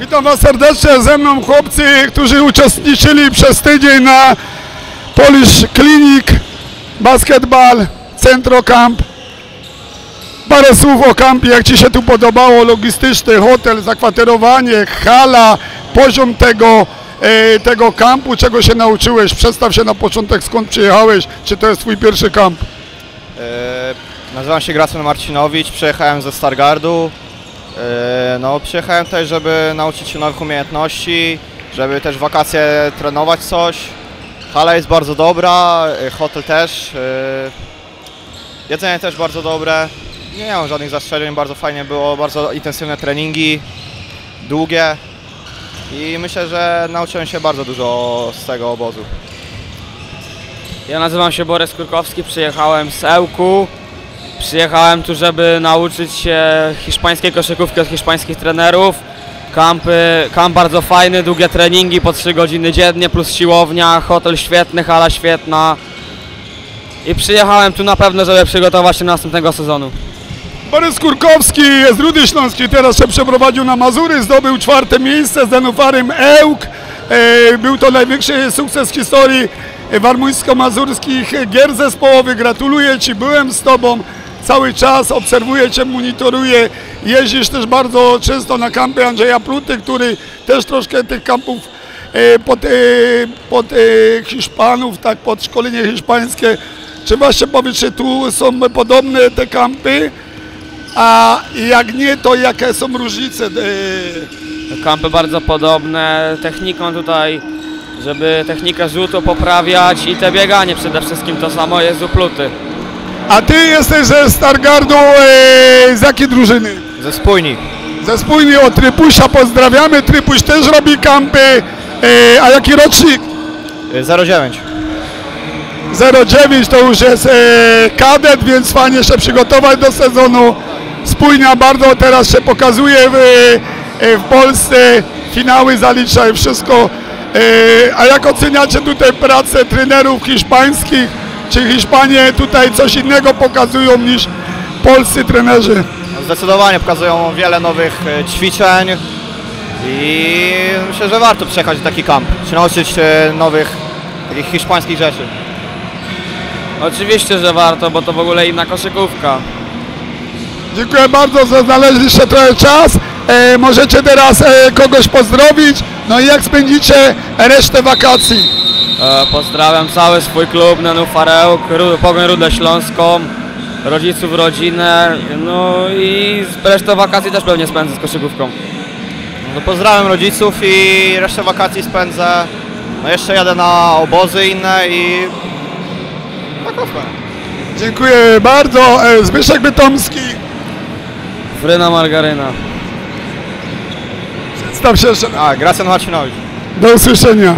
Witam Was serdecznie, ze mną chłopcy, którzy uczestniczyli przez tydzień na Polish Clinic Basketball Centro Camp. Parę słów o kampie, jak Ci się tu podobało, logistyczny hotel, zakwaterowanie, hala, poziom tego, e, tego kampu, czego się nauczyłeś? Przedstaw się na początek, skąd przyjechałeś, czy to jest Twój pierwszy kamp? E, Nazywam się Gracjan Marcinowicz, przyjechałem ze Stargardu. E, No, przyjechałem tutaj, żeby nauczyć się nowych umiejętności, żeby też wakacje trenować coś. Hala jest bardzo dobra, e, hotel też. e, Jedzenie też bardzo dobre. Nie mam żadnych zastrzeżeń, bardzo fajnie było, bardzo intensywne treningi, długie. I myślę, że nauczyłem się bardzo dużo z tego obozu. Ja nazywam się Borys Kurkowski, przyjechałem z Ełku. Przyjechałem tu, żeby nauczyć się hiszpańskiej koszykówki od hiszpańskich trenerów. Kampy, kamp bardzo fajny, długie treningi po 3 godziny dziennie, plus siłownia, hotel świetny, hala świetna. I przyjechałem tu na pewno, żeby przygotować się do następnego sezonu. Borys Kurkowski jest Rudy Śląski, teraz się przeprowadził na Mazury, zdobył czwarte miejsce z Denufarem Ełk. E, Był to największy sukces w historii warmuńsko-mazurskich gier zespołowych. Gratuluję Ci, byłem z Tobą cały czas, obserwuję Cię, monitoruję. Jeździsz też bardzo często na kampy Andrzeja Pluty, który też troszkę tych kampów e, pod, e, pod e, Hiszpanów, tak, pod szkolenie hiszpańskie. Czy właśnie powiedz, czy tu są podobne te kampy? A jak nie, to jakie są różnice? Kampy bardzo podobne, techniką tutaj, żeby technikę rzutu poprawiać i te bieganie przede wszystkim to samo jest u Pluty. A ty jesteś ze Stargardu, e, z jakiej drużyny? Ze spójni. Ze spójni od Trypusia pozdrawiamy. Trypuś też robi kampy. E, a jaki rocznik? E, 09. 09 to już jest e, kadet, więc fajnie się przygotować do sezonu. Spójnia bardzo teraz się pokazuje w, e, w Polsce. Finały zalicza i wszystko. E, a jak oceniacie tutaj pracę trenerów hiszpańskich? Czy Hiszpanie tutaj coś innego pokazują niż polscy trenerzy? Zdecydowanie pokazują wiele nowych e, ćwiczeń i myślę, że warto przyjechać na taki kamp, się nauczyć e, nowych takich hiszpańskich rzeczy. Oczywiście, że warto, bo to w ogóle inna koszykówka. Dziękuję bardzo, że znaleźliście trochę czas. E, możecie teraz e, kogoś pozdrowić. No i jak spędzicie resztę wakacji? E, Pozdrawiam cały swój klub Nenufarełk, Ru- Pogoń Rudę Śląską, rodziców, rodzinę, no i resztę wakacji też pewnie spędzę z koszykówką. No, pozdrawiam rodziców i resztę wakacji spędzę. No jeszcze jadę na obozy inne i wakacje. Dziękuję bardzo. E, Zbyszek Bytomski. Fryna margaryna. Przedstaw się jeszcze. A, Gracjan Marcinowicz. Do usłyszenia.